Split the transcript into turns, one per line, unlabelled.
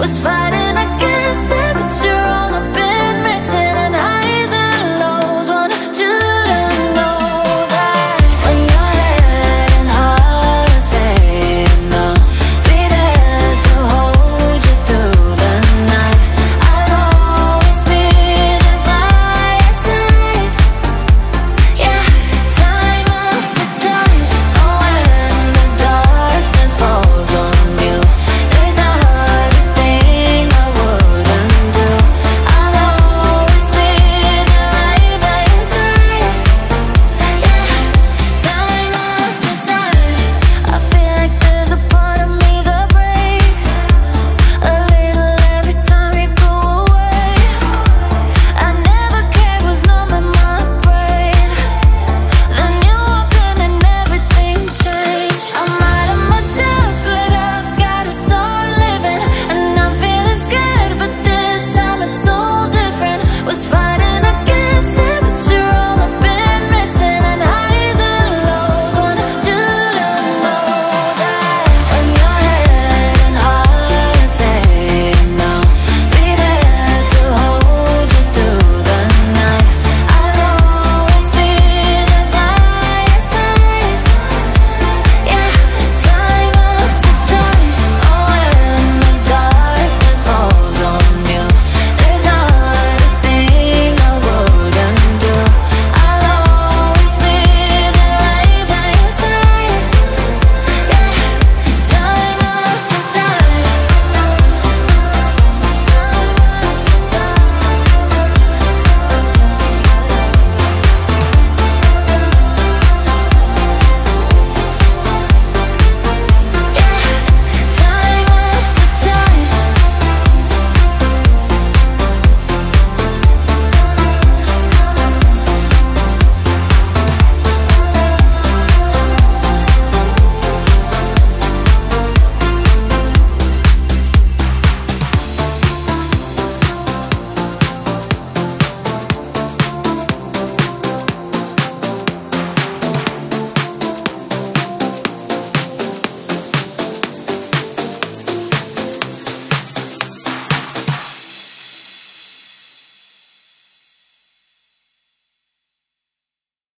was fighting